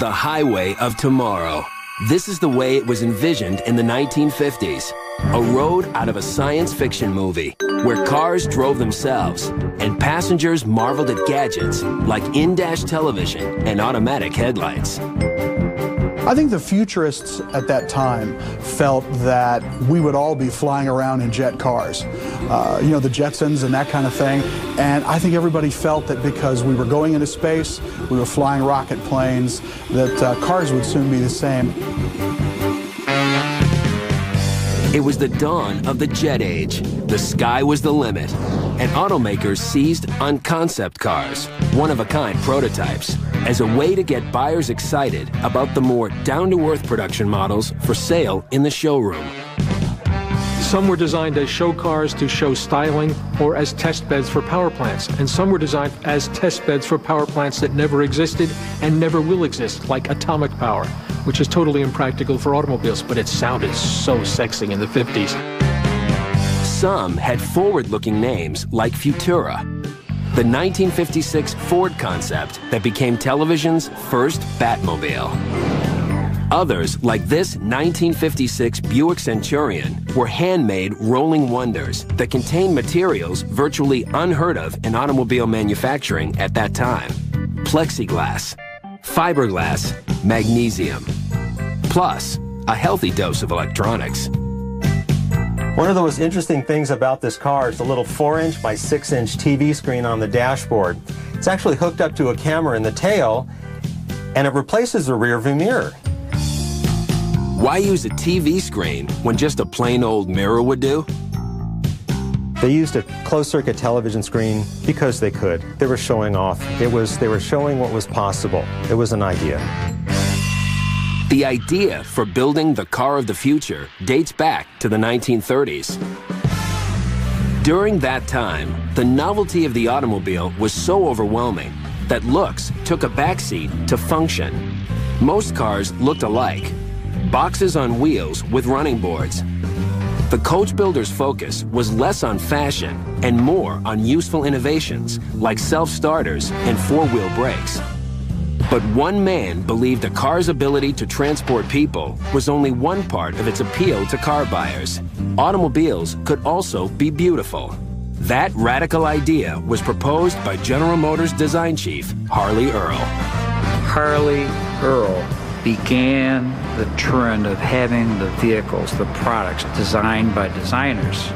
the highway of tomorrow. This is the way it was envisioned in the 1950s. A road out of a science fiction movie where cars drove themselves and passengers marveled at gadgets like in-dash television and automatic headlights. I think the futurists at that time felt that we would all be flying around in jet cars, uh, you know, the Jetsons and that kind of thing. And I think everybody felt that because we were going into space, we were flying rocket planes, that uh, cars would soon be the same. It was the dawn of the jet age. The sky was the limit. And automakers seized on concept cars, one-of-a-kind prototypes, as a way to get buyers excited about the more down-to-earth production models for sale in the showroom. Some were designed as show cars to show styling or as test beds for power plants, and some were designed as test beds for power plants that never existed and never will exist, like atomic power which is totally impractical for automobiles, but it sounded so sexy in the 50s. Some had forward-looking names like Futura, the 1956 Ford concept that became television's first Batmobile. Others, like this 1956 Buick Centurion, were handmade rolling wonders that contained materials virtually unheard of in automobile manufacturing at that time. Plexiglass, fiberglass, magnesium, plus a healthy dose of electronics. One of the most interesting things about this car is the little 4-inch by 6-inch TV screen on the dashboard. It's actually hooked up to a camera in the tail, and it replaces the rear view mirror. Why use a TV screen when just a plain old mirror would do? They used a closed-circuit television screen because they could. They were showing off. It was they were showing what was possible. It was an idea. The idea for building the car of the future dates back to the 1930s. During that time, the novelty of the automobile was so overwhelming that looks took a backseat to function. Most cars looked alike, boxes on wheels with running boards. The coach builder's focus was less on fashion and more on useful innovations like self-starters and four-wheel brakes. But one man believed a car's ability to transport people was only one part of its appeal to car buyers. Automobiles could also be beautiful. That radical idea was proposed by General Motors design chief Harley Earl. Harley Earl began the trend of having the vehicles, the products designed by designers,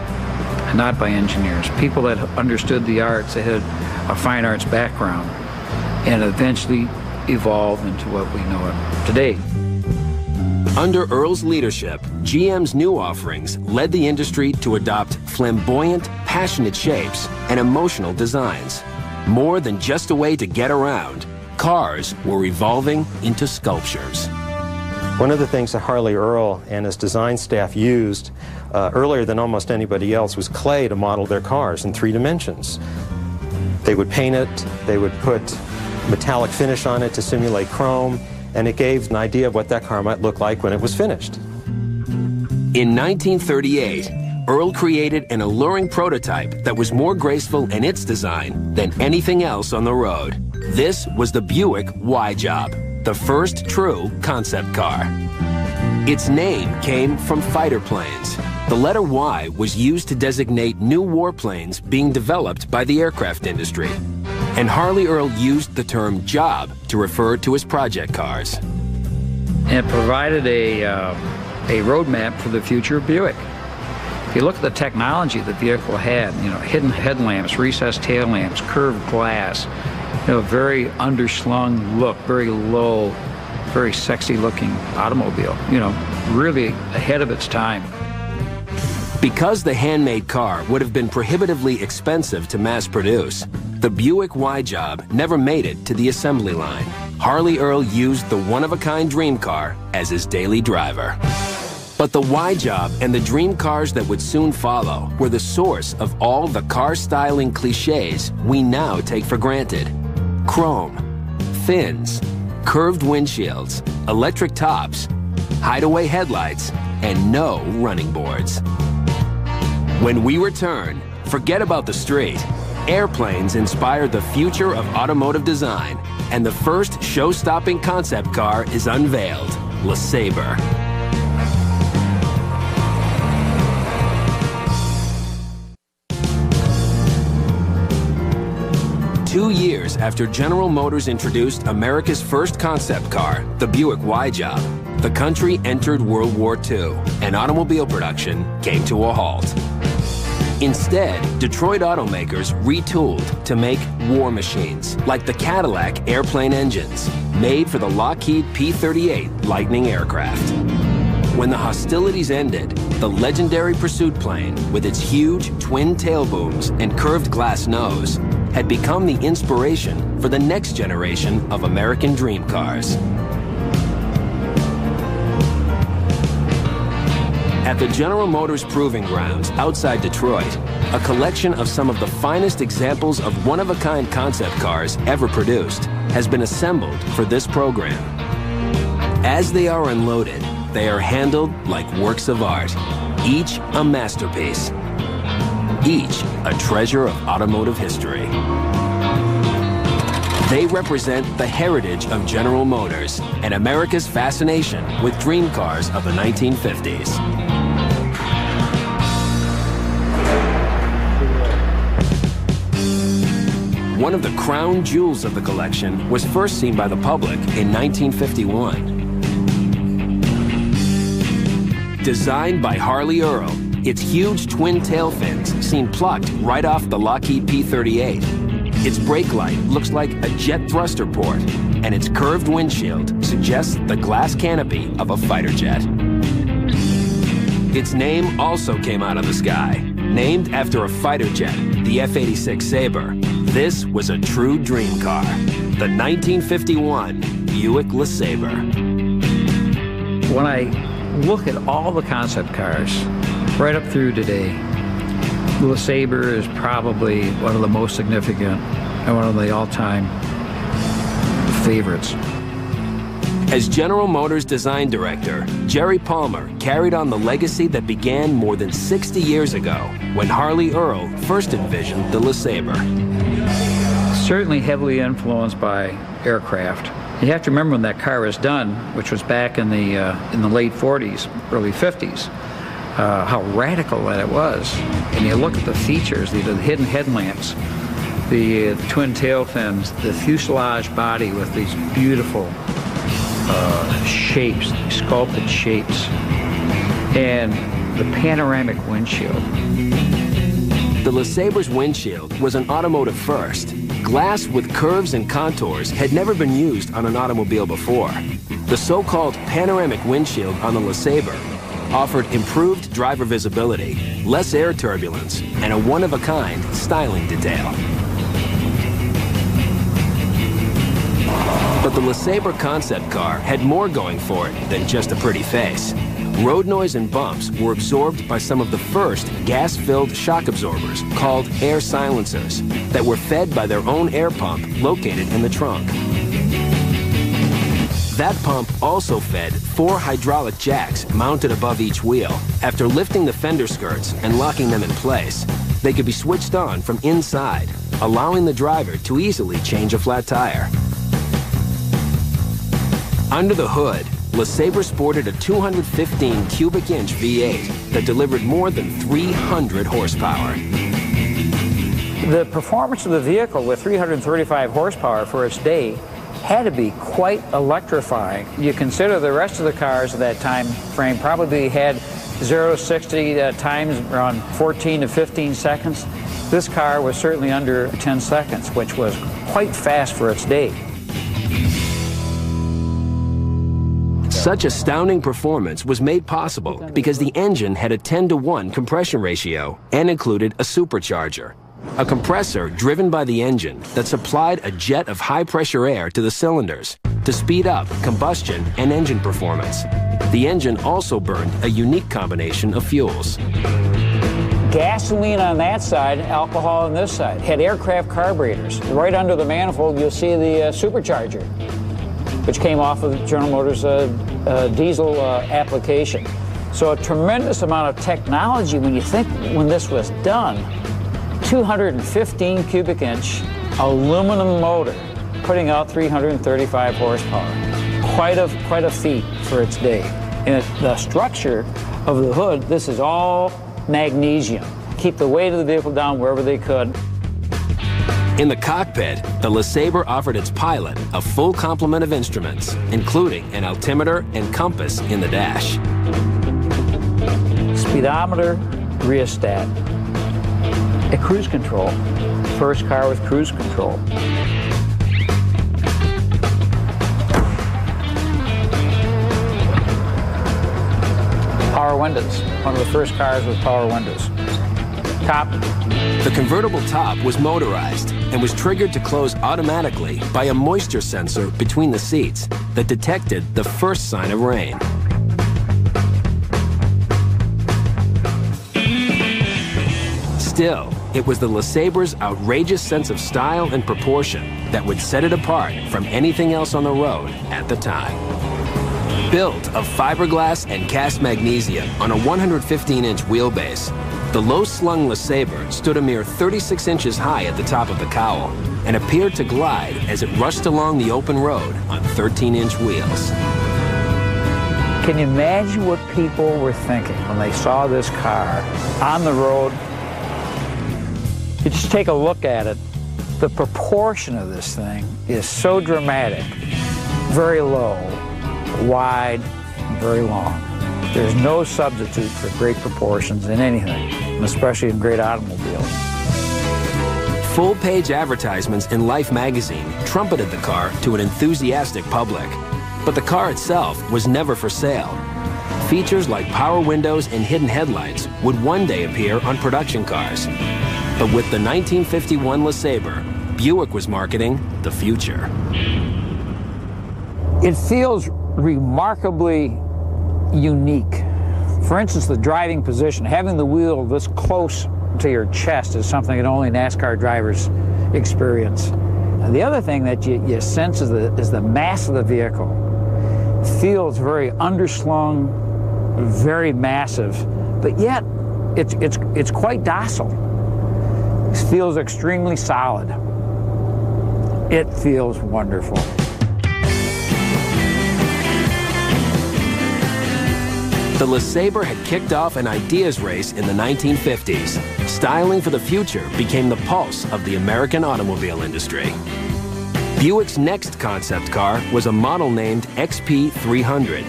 not by engineers. People that understood the arts, that had a fine arts background, and eventually evolved into what we know it today. Under Earl's leadership, GM's new offerings led the industry to adopt flamboyant, passionate shapes and emotional designs. More than just a way to get around, cars were evolving into sculptures. One of the things that Harley Earl and his design staff used uh, earlier than almost anybody else was clay to model their cars in three dimensions. They would paint it, they would put metallic finish on it to simulate chrome, and it gave an idea of what that car might look like when it was finished. In 1938, Earl created an alluring prototype that was more graceful in its design than anything else on the road. This was the Buick Y-Job, the first true concept car. Its name came from fighter planes. The letter Y was used to designate new warplanes being developed by the aircraft industry. And Harley Earl used the term job to refer to his project cars. And it provided a, uh, a roadmap for the future of Buick. If you look at the technology the vehicle had, you know, hidden headlamps, recessed tail lamps, curved glass, you know, very underslung look, very low, very sexy looking automobile, you know, really ahead of its time. Because the handmade car would have been prohibitively expensive to mass produce, the Buick Y-Job never made it to the assembly line. Harley Earl used the one-of-a-kind dream car as his daily driver. But the Y-Job and the dream cars that would soon follow were the source of all the car styling cliches we now take for granted. Chrome, fins, curved windshields, electric tops, hideaway headlights, and no running boards. When we return, forget about the street. Airplanes inspired the future of automotive design and the first show-stopping concept car is unveiled, LeSabre. Two years after General Motors introduced America's first concept car, the Buick Y-Job, the country entered World War II, and automobile production came to a halt. Instead, Detroit automakers retooled to make war machines, like the Cadillac airplane engines, made for the Lockheed P-38 Lightning aircraft. When the hostilities ended, the legendary pursuit plane, with its huge twin tail booms and curved glass nose, had become the inspiration for the next generation of American dream cars. At the General Motors Proving Grounds outside Detroit, a collection of some of the finest examples of one-of-a-kind concept cars ever produced has been assembled for this program. As they are unloaded, they are handled like works of art, each a masterpiece each a treasure of automotive history. They represent the heritage of General Motors and America's fascination with dream cars of the 1950s. One of the crown jewels of the collection was first seen by the public in 1951. Designed by Harley Earl, its huge twin tail fins seem plucked right off the Lockheed P-38. Its brake light looks like a jet thruster port, and its curved windshield suggests the glass canopy of a fighter jet. Its name also came out of the sky, named after a fighter jet, the F-86 Sabre. This was a true dream car, the 1951 Buick LeSabre. When I look at all the concept cars right up through today. The LeSabre is probably one of the most significant and one of the all-time favorites. As General Motors design director, Jerry Palmer carried on the legacy that began more than 60 years ago when Harley Earl first envisioned the LeSabre. Certainly heavily influenced by aircraft. You have to remember when that car was done, which was back in the uh, in the late 40s, early 50s uh, how radical that it was. And you look at the features, the, the hidden headlamps, the, uh, twin tail fins, the fuselage body with these beautiful uh, shapes, sculpted shapes, and the panoramic windshield. The LeSabre's windshield was an automotive first. Glass with curves and contours had never been used on an automobile before. The so-called panoramic windshield on the LeSabre offered improved driver visibility, less air turbulence, and a one-of-a-kind styling detail. But the LeSabre concept car had more going for it than just a pretty face. Road noise and bumps were absorbed by some of the first gas-filled shock absorbers called air silencers that were fed by their own air pump located in the trunk. That pump also fed four hydraulic jacks mounted above each wheel. After lifting the fender skirts and locking them in place, they could be switched on from inside, allowing the driver to easily change a flat tire. Under the hood, LeSabre sported a 215 cubic inch V8 that delivered more than 300 horsepower. The performance of the vehicle with 335 horsepower for its day had to be quite electrifying. You consider the rest of the cars of that time frame probably had 0 to 60 uh, times around 14 to 15 seconds. This car was certainly under 10 seconds, which was quite fast for its day. Such astounding performance was made possible because the engine had a 10 to 1 compression ratio and included a supercharger a compressor driven by the engine that supplied a jet of high-pressure air to the cylinders to speed up combustion and engine performance. The engine also burned a unique combination of fuels. Gasoline on that side, alcohol on this side. Had aircraft carburetors. Right under the manifold, you'll see the uh, supercharger, which came off of General Motors' uh, uh, diesel uh, application. So a tremendous amount of technology when you think when this was done 215 cubic inch aluminum motor putting out 335 horsepower. Quite a, quite a feat for its day. And the structure of the hood, this is all magnesium. Keep the weight of the vehicle down wherever they could. In the cockpit, the LeSabre offered its pilot a full complement of instruments, including an altimeter and compass in the dash. Speedometer, rheostat, a cruise control. First car with cruise control. Power windows. One of the first cars with power windows. Top. The convertible top was motorized and was triggered to close automatically by a moisture sensor between the seats that detected the first sign of rain. Still, it was the LeSabre's outrageous sense of style and proportion that would set it apart from anything else on the road at the time. Built of fiberglass and cast magnesium on a 115-inch wheelbase, the low-slung LeSabre stood a mere 36 inches high at the top of the cowl and appeared to glide as it rushed along the open road on 13-inch wheels. Can you imagine what people were thinking when they saw this car on the road you just take a look at it, the proportion of this thing is so dramatic. Very low, wide, very long. There's no substitute for great proportions in anything, especially in great automobiles. Full-page advertisements in Life magazine trumpeted the car to an enthusiastic public. But the car itself was never for sale. Features like power windows and hidden headlights would one day appear on production cars. But with the 1951 LeSabre, Buick was marketing the future. It feels remarkably unique. For instance, the driving position, having the wheel this close to your chest is something that only NASCAR drivers experience. And the other thing that you, you sense is the, is the mass of the vehicle. Feels very underslung, very massive, but yet it's, it's, it's quite docile It feels extremely solid. It feels wonderful. The LeSabre had kicked off an ideas race in the 1950s. Styling for the future became the pulse of the American automobile industry. Buick's next concept car was a model named XP300.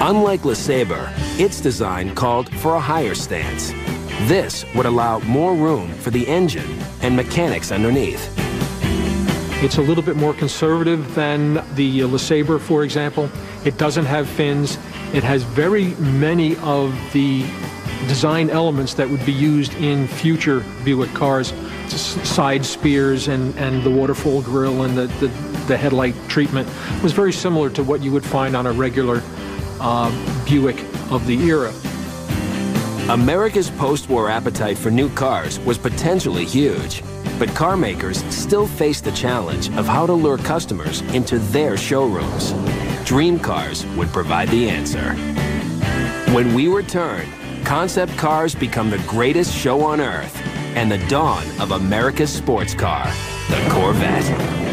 Unlike LeSabre, its design called for a higher stance. This would allow more room for the engine and mechanics underneath. It's a little bit more conservative than the LeSabre, for example. It doesn't have fins. It has very many of the design elements that would be used in future Buick cars. Side spears and, and the waterfall grille and the, the, the headlight treatment was very similar to what you would find on a regular uh, Buick of the era. America's post-war appetite for new cars was potentially huge, but car makers still face the challenge of how to lure customers into their showrooms. Dream Cars would provide the answer. When we return, concept cars become the greatest show on earth and the dawn of America's sports car, the Corvette.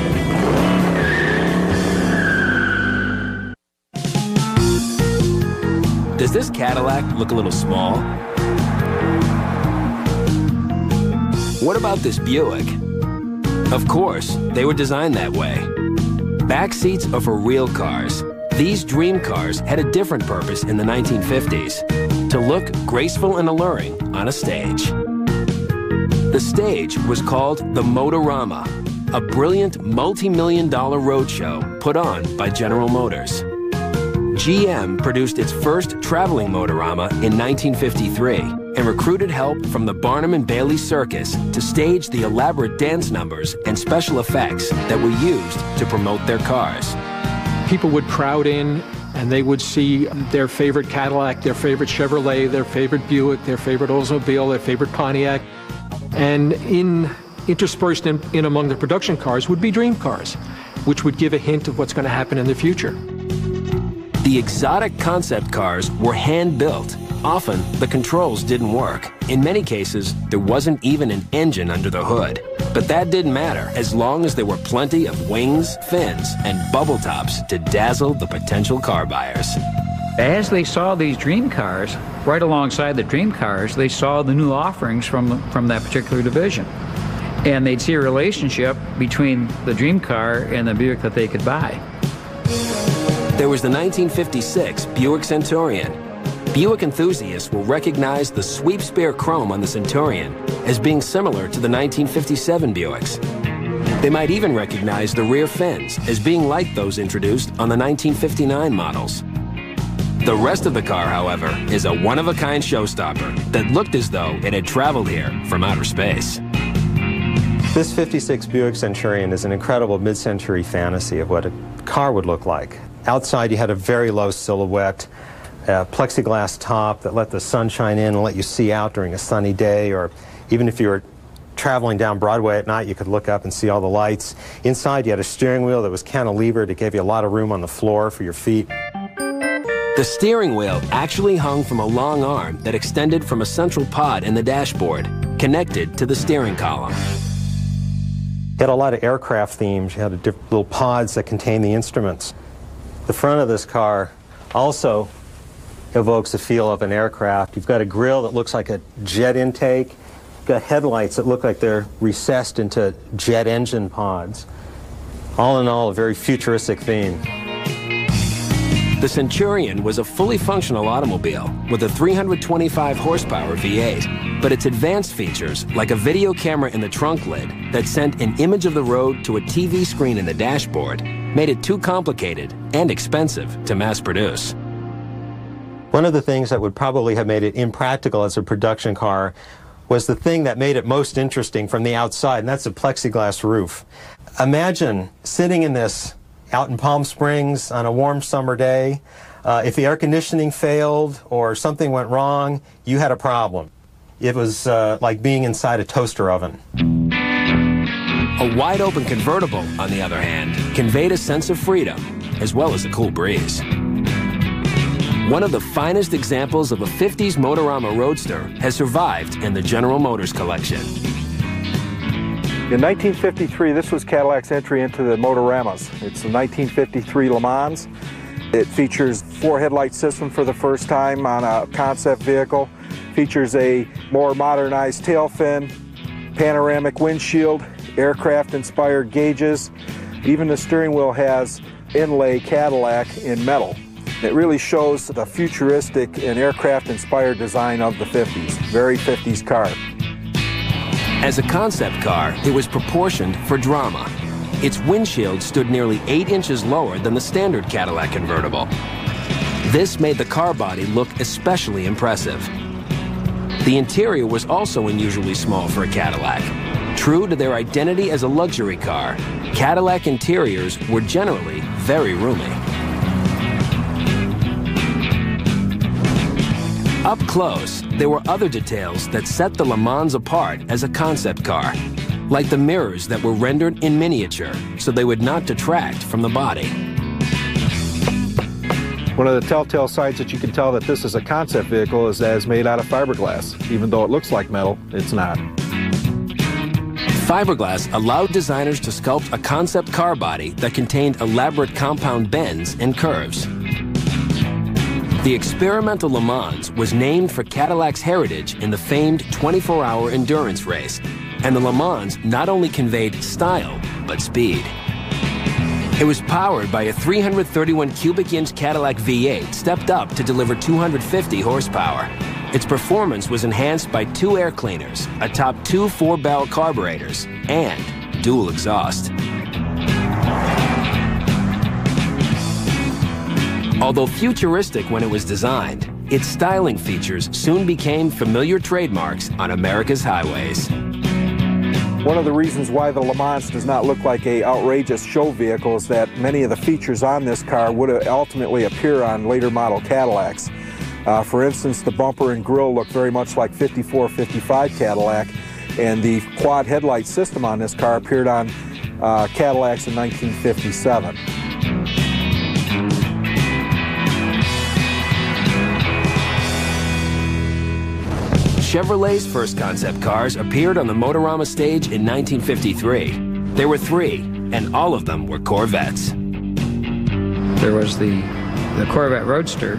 Does this Cadillac look a little small? What about this Buick? Of course, they were designed that way. Back seats are for real cars. These dream cars had a different purpose in the 1950s, to look graceful and alluring on a stage. The stage was called the Motorama, a brilliant multi-million dollar roadshow put on by General Motors. GM produced its first traveling motorama in 1953 and recruited help from the Barnum and Bailey Circus to stage the elaborate dance numbers and special effects that were used to promote their cars. People would crowd in and they would see their favorite Cadillac, their favorite Chevrolet, their favorite Buick, their favorite Oldsmobile, their favorite Pontiac. And in interspersed in, in among the production cars would be dream cars, which would give a hint of what's going to happen in the future. The exotic concept cars were hand-built Often, the controls didn't work. In many cases, there wasn't even an engine under the hood. But that didn't matter as long as there were plenty of wings, fins, and bubble tops to dazzle the potential car buyers. As they saw these dream cars, right alongside the dream cars, they saw the new offerings from, from that particular division. And they'd see a relationship between the dream car and the Buick that they could buy. There was the 1956 Buick Centurion. Buick enthusiasts will recognize the sweepspear chrome on the Centurion as being similar to the 1957 Buicks. They might even recognize the rear fins as being like those introduced on the 1959 models. The rest of the car, however, is a one-of-a-kind showstopper that looked as though it had traveled here from outer space. This 56 Buick Centurion is an incredible mid-century fantasy of what a car would look like. Outside you had a very low silhouette, a plexiglass top that let the sun shine in and let you see out during a sunny day, or even if you were traveling down Broadway at night, you could look up and see all the lights. Inside you had a steering wheel that was cantilevered. It gave you a lot of room on the floor for your feet. The steering wheel actually hung from a long arm that extended from a central pod in the dashboard, connected to the steering column. You had a lot of aircraft themes. You had little pods that contained the instruments. The front of this car also evokes the feel of an aircraft. You've got a grill that looks like a jet intake. You've got headlights that look like they're recessed into jet engine pods. All in all, a very futuristic theme. The Centurion was a fully functional automobile with a 325 horsepower V8, but its advanced features, like a video camera in the trunk lid that sent an image of the road to a TV screen in the dashboard, made it too complicated and expensive to mass produce. One of the things that would probably have made it impractical as a production car was the thing that made it most interesting from the outside, and that's a plexiglass roof. Imagine sitting in this out in Palm Springs on a warm summer day. Uh, if the air conditioning failed or something went wrong, you had a problem. It was uh, like being inside a toaster oven. A wide open convertible, on the other hand, conveyed a sense of freedom, as well as a cool breeze. One of the finest examples of a 50s Motorama Roadster has survived in the General Motors collection. In 1953, this was Cadillac's entry into the Motoramas. It's the 1953 Le Mans. It features four headlight system for the first time on a concept vehicle. Features a more modernized tail fin, panoramic windshield, aircraft-inspired gauges. Even the steering wheel has inlay Cadillac in metal. It really shows the futuristic and aircraft-inspired design of the 50s. Very 50s car. As a concept car, it was proportioned for drama. Its windshield stood nearly 8 inches lower than the standard Cadillac convertible. This made the car body look especially impressive. The interior was also unusually small for a Cadillac. True to their identity as a luxury car, Cadillac interiors were generally very roomy. Up close, there were other details that set the Le Mans apart as a concept car, like the mirrors that were rendered in miniature so they would not detract from the body. One of the telltale signs that you can tell that this is a concept vehicle is that it's made out of fiberglass. Even though it looks like metal, it's not. Fiberglass allowed designers to sculpt a concept car body that contained elaborate compound bends and curves. The experimental Le Mans was named for Cadillac's heritage in the famed 24-hour endurance race, and the Le Mans not only conveyed style, but speed. It was powered by a 331 cubic inch Cadillac V8 stepped up to deliver 250 horsepower. Its performance was enhanced by two air cleaners, atop two four-barrel carburetors, and dual exhaust. Although futuristic when it was designed, its styling features soon became familiar trademarks on America's highways. One of the reasons why the Le Mans does not look like a outrageous show vehicle is that many of the features on this car would ultimately appear on later model Cadillacs. Uh, for instance, the bumper and grille look very much like 54, 55 Cadillac, and the quad headlight system on this car appeared on uh, Cadillacs in 1957. Chevrolet's first concept cars appeared on the Motorama stage in 1953. There were three, and all of them were Corvettes. There was the, the Corvette Roadster,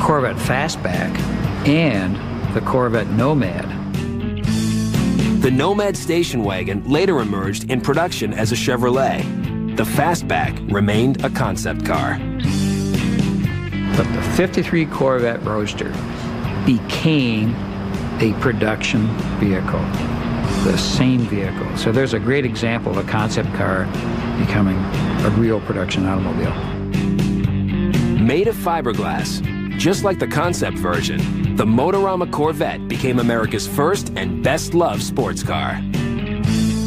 Corvette Fastback, and the Corvette Nomad. The Nomad station wagon later emerged in production as a Chevrolet. The Fastback remained a concept car. But the 53 Corvette Roadster became a production vehicle, the same vehicle. So there's a great example of a concept car becoming a real production automobile. Made of fiberglass, just like the concept version, the Motorama Corvette became America's first and best loved sports car.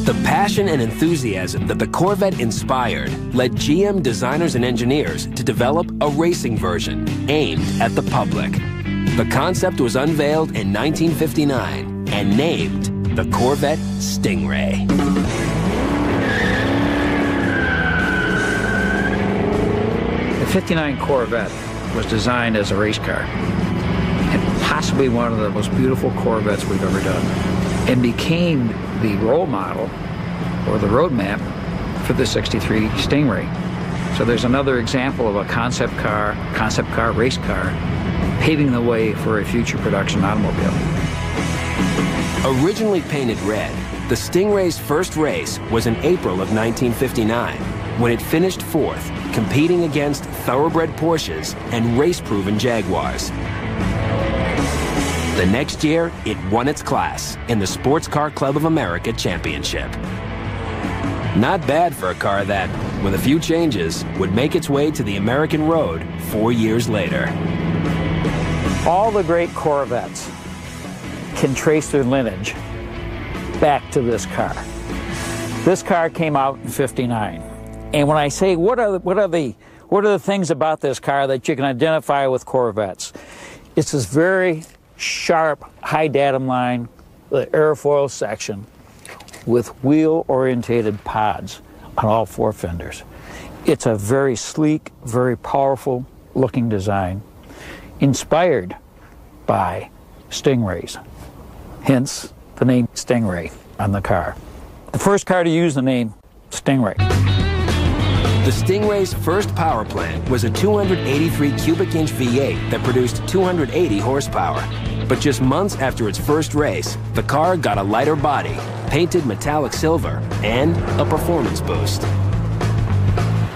The passion and enthusiasm that the Corvette inspired led GM designers and engineers to develop a racing version aimed at the public. The concept was unveiled in 1959 and named the Corvette Stingray. The 59 Corvette was designed as a race car and possibly one of the most beautiful Corvettes we've ever done and became the role model or the roadmap for the 63 Stingray. So there's another example of a concept car, concept car, race car, paving the way for a future production automobile. Originally painted red, the Stingray's first race was in April of 1959 when it finished fourth, competing against thoroughbred Porsches and race-proven Jaguars. The next year, it won its class in the Sports Car Club of America Championship. Not bad for a car that, with a few changes, would make its way to the American road four years later. All the great Corvettes can trace their lineage back to this car. This car came out in 59. And when I say what are the, what are the what are the things about this car that you can identify with Corvettes? It's this very sharp high datum line, the airfoil section with wheel orientated pods on all four fenders. It's a very sleek, very powerful looking design, inspired by Stingrays. Hence the name Stingray on the car. The first car to use the name Stingray. The Stingray's first power plant was a 283 cubic inch V8 that produced 280 horsepower. But just months after its first race, the car got a lighter body, painted metallic silver, and a performance boost.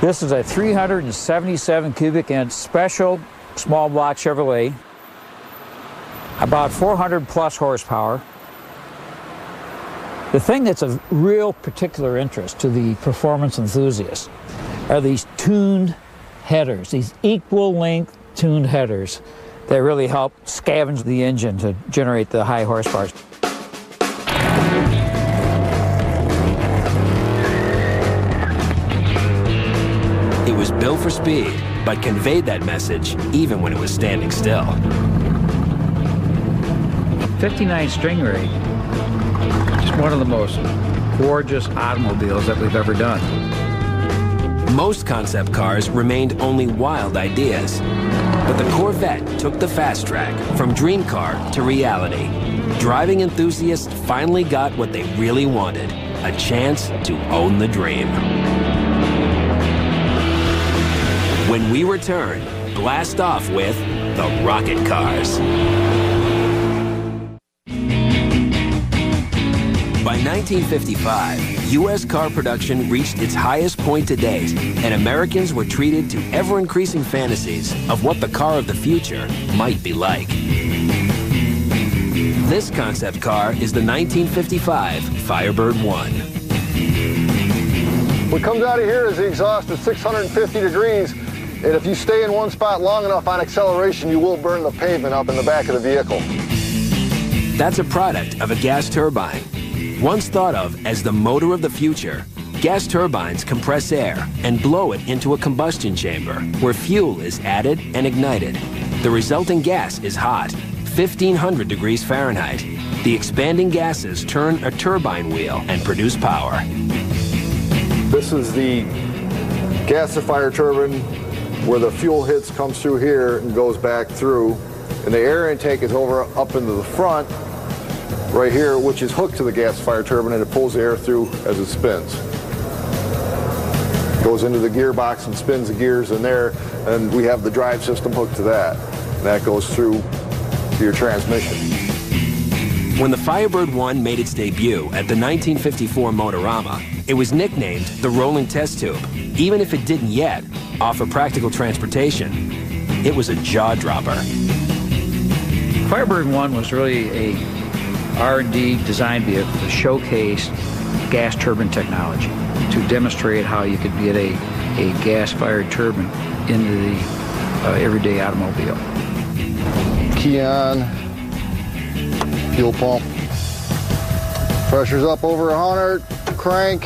This is a 377 cubic inch special small block Chevrolet, about 400 plus horsepower. The thing that's of real particular interest to the performance enthusiast are these tuned headers, these equal length tuned headers that really help scavenge the engine to generate the high horsepower. It was built for speed, but conveyed that message even when it was standing still. 59 Stingray is one of the most gorgeous automobiles that we've ever done. Most concept cars remained only wild ideas. But the Corvette took the fast track from dream car to reality. Driving enthusiasts finally got what they really wanted, a chance to own the dream. When we return, blast off with the rocket cars. By 1955, U.S. car production reached its highest point to date, and Americans were treated to ever-increasing fantasies of what the car of the future might be like. This concept car is the 1955 Firebird 1. What comes out of here is the exhaust at 650 degrees, and if you stay in one spot long enough on acceleration, you will burn the pavement up in the back of the vehicle. That's a product of a gas turbine. Once thought of as the motor of the future, gas turbines compress air and blow it into a combustion chamber where fuel is added and ignited. The resulting gas is hot, 1500 degrees Fahrenheit. The expanding gases turn a turbine wheel and produce power. This is the gasifier turbine where the fuel hits comes through here and goes back through. And the air intake is over up into the front right here, which is hooked to the gasifier turbine and it pulls the air through as it spins. Goes into the gearbox and spins the gears in there, and we have the drive system hooked to that. And that goes through to your transmission. When the Firebird 1 made its debut at the 1954 Motorama, it was nicknamed the Rolling Test Tube. Even if it didn't yet offer practical transportation, it was a jaw-dropper. Firebird 1 was really a R&D design vehicle to showcase gas turbine technology, to demonstrate how you could get a, a gas-fired turbine into the uh, everyday automobile. Key on, fuel pump. Pressure's up over 100, crank.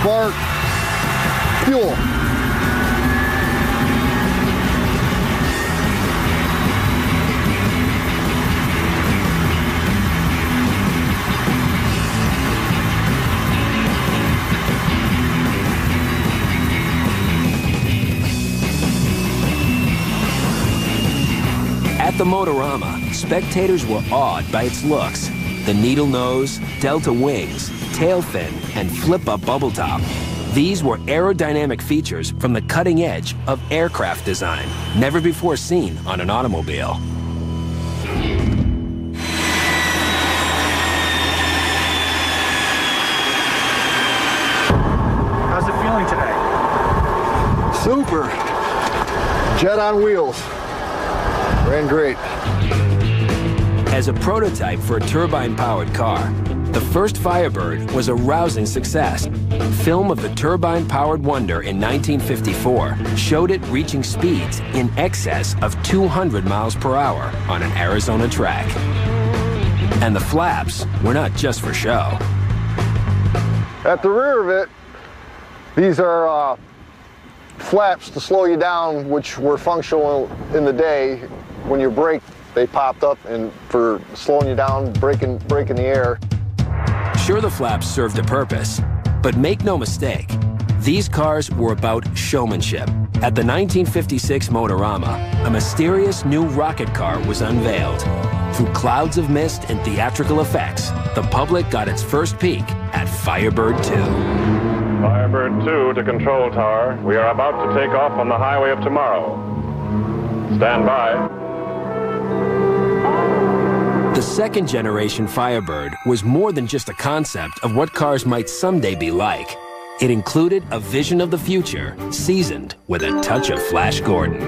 Spark, fuel. Motorama, spectators were awed by its looks. The needle nose, delta wings, tail fin, and flip-up bubble top. These were aerodynamic features from the cutting edge of aircraft design, never before seen on an automobile. How's it feeling today? Super. Jet on wheels. Ran great. As a prototype for a turbine-powered car, the first Firebird was a rousing success. Film of the turbine-powered wonder in 1954 showed it reaching speeds in excess of 200 miles per hour on an Arizona track. And the flaps were not just for show. At the rear of it, these are uh, flaps to slow you down, which were functional in the day. When you brake, they popped up and for slowing you down, breaking, braking the air. Sure, the flaps served a purpose, but make no mistake, these cars were about showmanship. At the 1956 Motorama, a mysterious new rocket car was unveiled. Through clouds of mist and theatrical effects, the public got its first peek at Firebird 2. Firebird 2 to Control Tower. We are about to take off on the highway of tomorrow. Stand by. The second generation Firebird was more than just a concept of what cars might someday be like. It included a vision of the future, seasoned with a touch of Flash Gordon.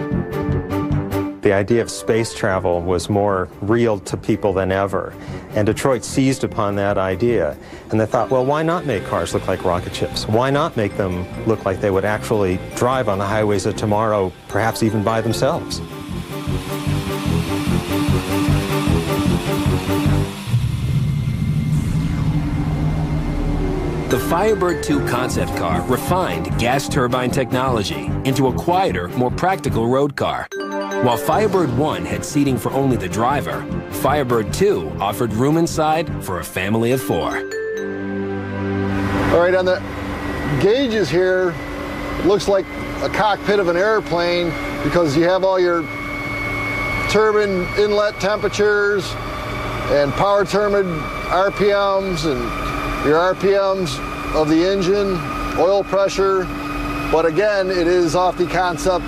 The idea of space travel was more real to people than ever. And Detroit seized upon that idea. And they thought, well, why not make cars look like rocket ships? Why not make them look like they would actually drive on the highways of tomorrow, perhaps even by themselves? The Firebird 2 concept car refined gas turbine technology into a quieter, more practical road car. While Firebird 1 had seating for only the driver, Firebird 2 offered room inside for a family of four. All right, on the gauges here, it looks like a cockpit of an airplane because you have all your turbine inlet temperatures and power turbine RPMs and your RPMs of the engine, oil pressure, but again, it is off the concept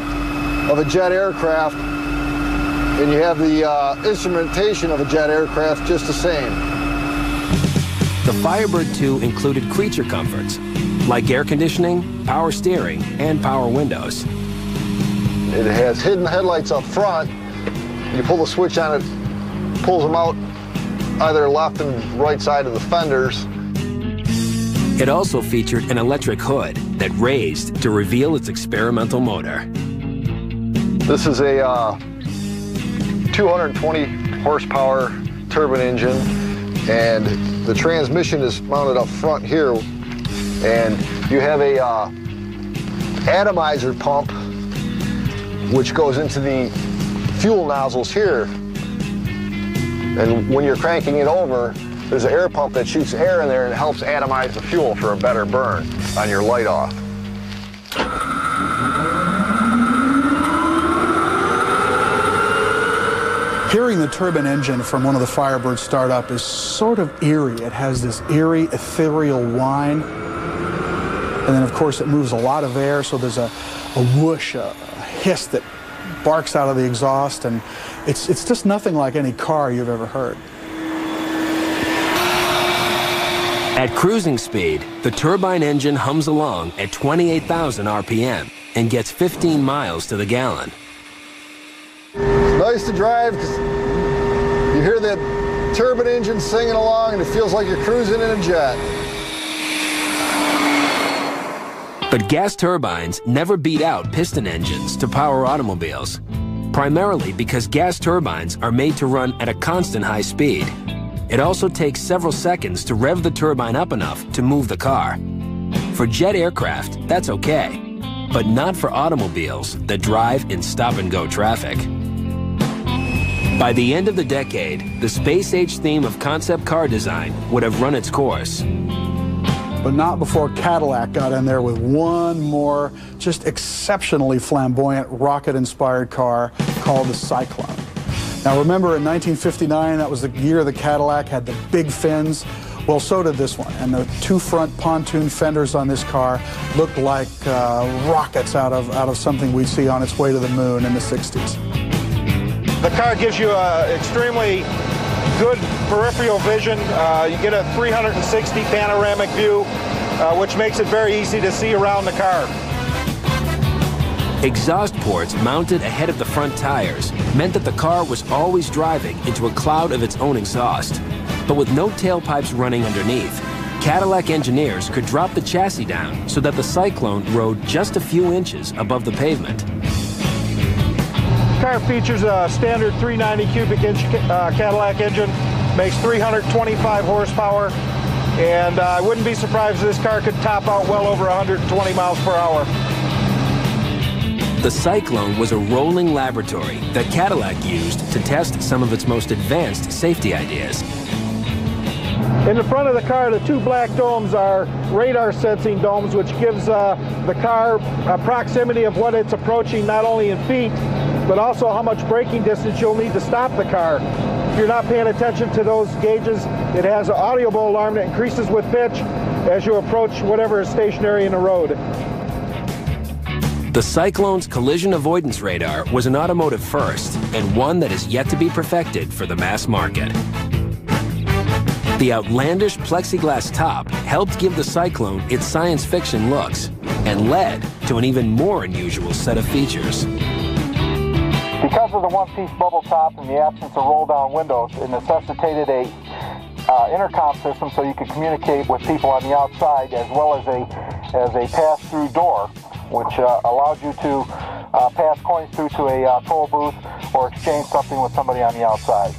of a jet aircraft, and you have the uh, instrumentation of a jet aircraft just the same. The Firebird 2 included creature comforts, like air conditioning, power steering, and power windows. It has hidden headlights up front. You pull the switch on it, pulls them out either left and right side of the fenders. It also featured an electric hood that raised to reveal its experimental motor. This is a uh, 220 horsepower turbine engine, and the transmission is mounted up front here, and you have a uh, atomizer pump, which goes into the fuel nozzles here. And when you're cranking it over, there's an air pump that shoots air in there and helps atomize the fuel for a better burn on your light off. Hearing the turbine engine from one of the Firebirds start up is sort of eerie. It has this eerie, ethereal whine. And then, of course, it moves a lot of air, so there's a, a whoosh, a, a hiss that barks out of the exhaust, and it's, it's just nothing like any car you've ever heard. At cruising speed, the turbine engine hums along at 28,000 RPM and gets 15 miles to the gallon. It's nice to drive because you hear that turbine engine singing along and it feels like you're cruising in a jet. But gas turbines never beat out piston engines to power automobiles, primarily because gas turbines are made to run at a constant high speed. It also takes several seconds to rev the turbine up enough to move the car. For jet aircraft, that's okay, but not for automobiles that drive in stop-and-go traffic. By the end of the decade, the space age theme of concept car design would have run its course. But not before Cadillac got in there with one more just exceptionally flamboyant rocket-inspired car called the Cyclone. Now remember in 1959, that was the year the Cadillac had the big fins. Well, so did this one. And the two front pontoon fenders on this car looked like uh, rockets out of, out of something we'd see on its way to the moon in the 60s. The car gives you an extremely good peripheral vision. Uh, you get a 360 panoramic view, uh, which makes it very easy to see around the car. Exhaust ports mounted ahead of the front tires meant that the car was always driving into a cloud of its own exhaust. But with no tailpipes running underneath, Cadillac engineers could drop the chassis down so that the Cyclone rode just a few inches above the pavement. The car features a standard 390 cubic inch uh, Cadillac engine, makes 325 horsepower, and uh, I wouldn't be surprised if this car could top out well over 120 miles per hour. The Cyclone was a rolling laboratory that Cadillac used to test some of its most advanced safety ideas. In the front of the car, the two black domes are radar sensing domes, which gives uh, the car a proximity of what it's approaching, not only in feet, but also how much braking distance you'll need to stop the car. If you're not paying attention to those gauges, it has an audible alarm that increases with pitch as you approach whatever is stationary in the road. The Cyclone's collision avoidance radar was an automotive first and one that is yet to be perfected for the mass market. The outlandish plexiglass top helped give the Cyclone its science fiction looks and led to an even more unusual set of features. Because of the one-piece bubble top and the absence of roll-down windows, it necessitated a uh, intercom system so you could communicate with people on the outside as well as a as a pass-through door which uh, allowed you to uh, pass coins through to a uh, toll booth or exchange something with somebody on the outside.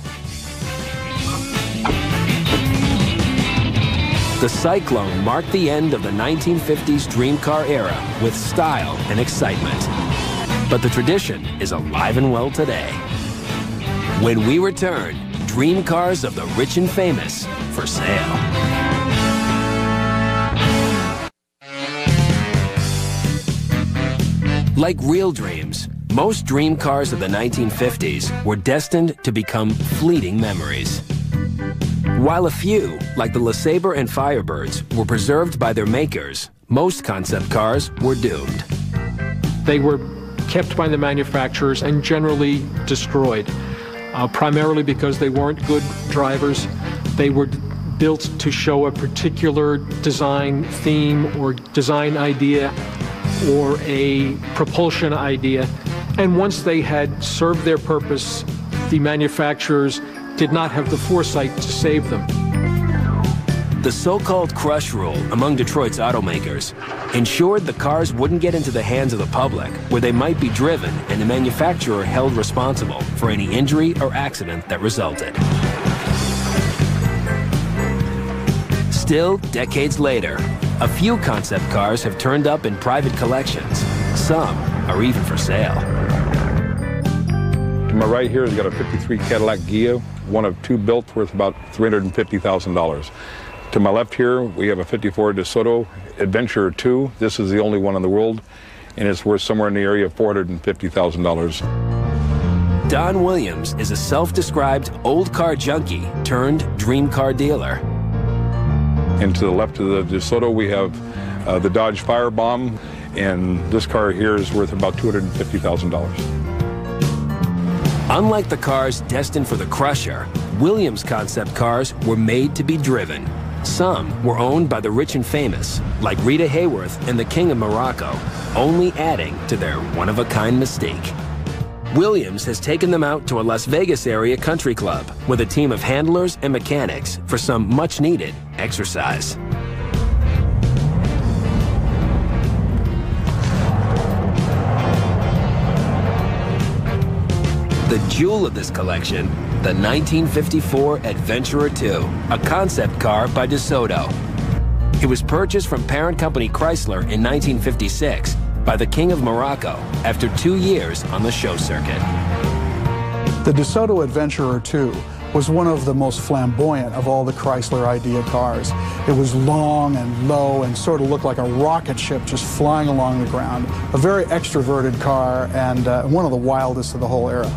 The Cyclone marked the end of the 1950s dream car era with style and excitement. But the tradition is alive and well today. When we return, dream cars of the rich and famous for sale. Like real dreams, most dream cars of the 1950s were destined to become fleeting memories. While a few, like the LeSabre and Firebirds, were preserved by their makers, most concept cars were doomed. They were kept by the manufacturers and generally destroyed, uh, primarily because they weren't good drivers. They were built to show a particular design theme or design idea or a propulsion idea. And once they had served their purpose, the manufacturers did not have the foresight to save them. The so-called crush rule among Detroit's automakers ensured the cars wouldn't get into the hands of the public where they might be driven and the manufacturer held responsible for any injury or accident that resulted. Still, decades later, a few concept cars have turned up in private collections. Some are even for sale. To my right here, has got a 53 Cadillac Ghia, one of two built worth about $350,000. To my left here, we have a 54 DeSoto Adventurer 2. This is the only one in the world, and it's worth somewhere in the area of $450,000. Don Williams is a self-described old car junkie turned dream car dealer. And to the left of the DeSoto, we have uh, the Dodge Firebomb, and this car here is worth about $250,000. Unlike the cars destined for the crusher, Williams concept cars were made to be driven. Some were owned by the rich and famous, like Rita Hayworth and the King of Morocco, only adding to their one-of-a-kind mystique. Williams has taken them out to a Las Vegas area country club with a team of handlers and mechanics for some much-needed exercise. The jewel of this collection, the 1954 Adventurer II, a concept car by DeSoto. It was purchased from parent company Chrysler in 1956 by the King of Morocco after two years on the show circuit. The DeSoto Adventurer II was one of the most flamboyant of all the Chrysler idea cars. It was long and low and sort of looked like a rocket ship just flying along the ground. A very extroverted car and uh, one of the wildest of the whole era.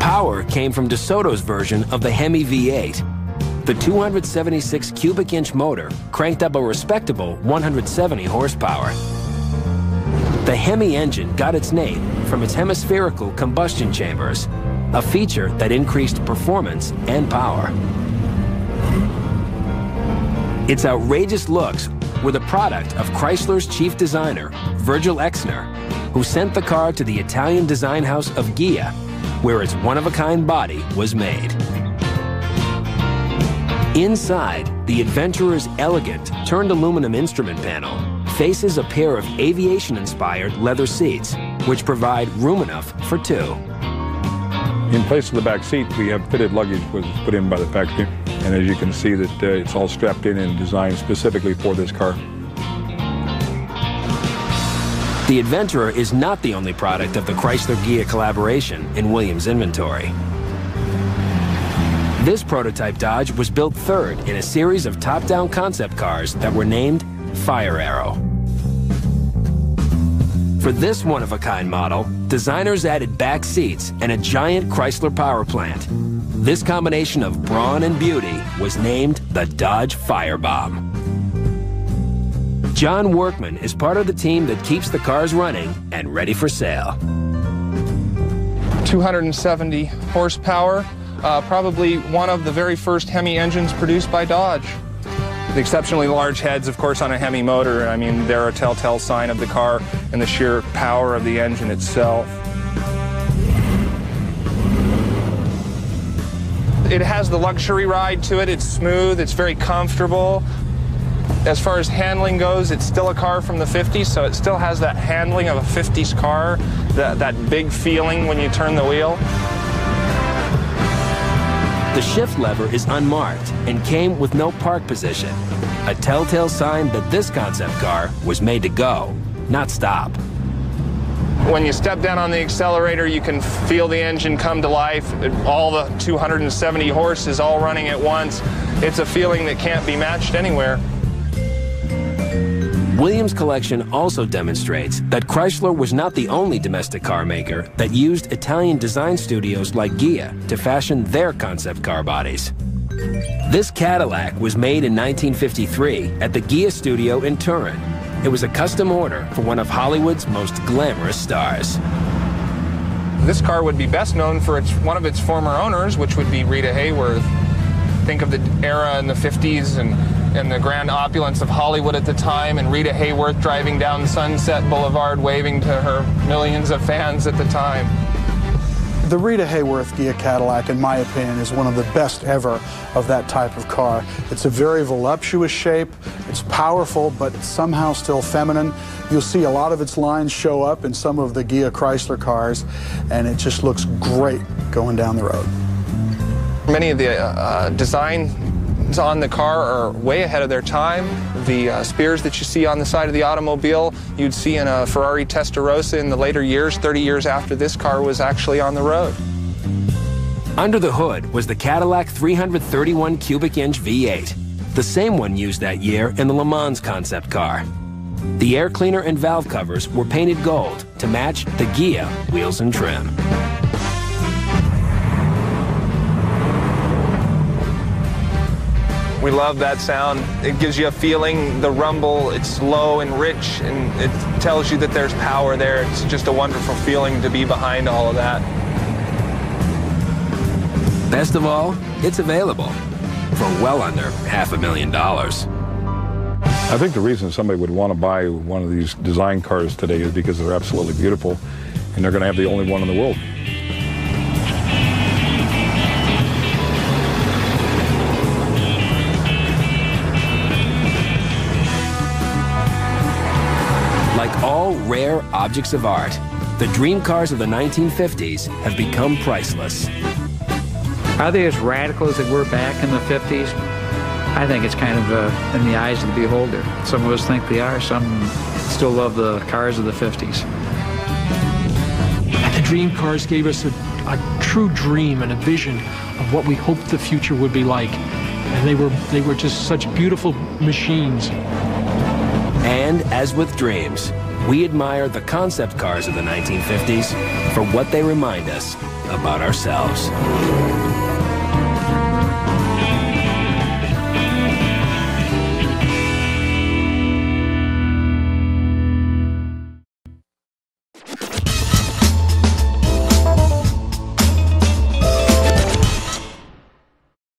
Power came from DeSoto's version of the Hemi V8. The 276 cubic inch motor cranked up a respectable 170 horsepower. The Hemi engine got its name from its hemispherical combustion chambers, a feature that increased performance and power. Its outrageous looks were the product of Chrysler's chief designer, Virgil Exner, who sent the car to the Italian design house of Ghia where its one-of-a-kind body was made. Inside, the Adventurer's elegant, turned aluminum instrument panel faces a pair of aviation-inspired leather seats, which provide room enough for two. In place of the back seat, we have fitted luggage was put in by the factory. And as you can see that uh, it's all strapped in and designed specifically for this car. The Adventurer is not the only product of the Chrysler Ghia collaboration in Williams' inventory. This prototype Dodge was built third in a series of top-down concept cars that were named Fire Arrow. For this one-of-a-kind model, designers added back seats and a giant Chrysler power plant. This combination of brawn and beauty was named the Dodge Firebomb. John Workman is part of the team that keeps the cars running and ready for sale. 270 horsepower, uh, probably one of the very first Hemi engines produced by Dodge. The exceptionally large heads, of course, on a Hemi motor, I mean, they're a telltale sign of the car and the sheer power of the engine itself. It has the luxury ride to it. It's smooth, it's very comfortable. As far as handling goes, it's still a car from the 50s, so it still has that handling of a 50s car, that, that big feeling when you turn the wheel. The shift lever is unmarked and came with no park position, a telltale sign that this concept car was made to go, not stop. When you step down on the accelerator, you can feel the engine come to life. All the 270 horses all running at once. It's a feeling that can't be matched anywhere. Williams' collection also demonstrates that Chrysler was not the only domestic car maker that used Italian design studios like Ghia to fashion their concept car bodies. This Cadillac was made in 1953 at the Ghia studio in Turin. It was a custom order for one of Hollywood's most glamorous stars. This car would be best known for its, one of its former owners, which would be Rita Hayworth. Think of the era in the 50s and and the grand opulence of Hollywood at the time, and Rita Hayworth driving down Sunset Boulevard waving to her millions of fans at the time. The Rita Hayworth Ghia Cadillac, in my opinion, is one of the best ever of that type of car. It's a very voluptuous shape, it's powerful, but somehow still feminine. You'll see a lot of its lines show up in some of the Ghia Chrysler cars, and it just looks great going down the road. Many of the uh, design on the car are way ahead of their time. The uh, spears that you see on the side of the automobile, you'd see in a Ferrari Testarossa in the later years, 30 years after this car was actually on the road. Under the hood was the Cadillac 331 cubic inch V8. the same one used that year in the Le Mans concept car. The air cleaner and valve covers were painted gold to match the Ghia wheels and trim. We love that sound. It gives you a feeling, the rumble, it's low and rich, and it tells you that there's power there. It's just a wonderful feeling to be behind all of that. Best of all, it's available for well under half a million dollars. I think the reason somebody would want to buy one of these design cars today is because they're absolutely beautiful, and they're going to have the only one in the world. Objects of art, the dream cars of the 1950s have become priceless. Are they as radical as they were back in the 50s? I think it's kind of uh, in the eyes of the beholder. Some of us think they are, some still love the cars of the 50s. The dream cars gave us a, a true dream and a vision of what we hoped the future would be like. And they were, they were just such beautiful machines. And as with dreams, we admire the concept cars of the 1950s for what they remind us about ourselves.